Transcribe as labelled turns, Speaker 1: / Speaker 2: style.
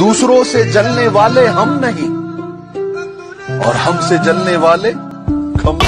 Speaker 1: दूसरों से जलने वाले हम नहीं और हमसे जलने वाले
Speaker 2: हम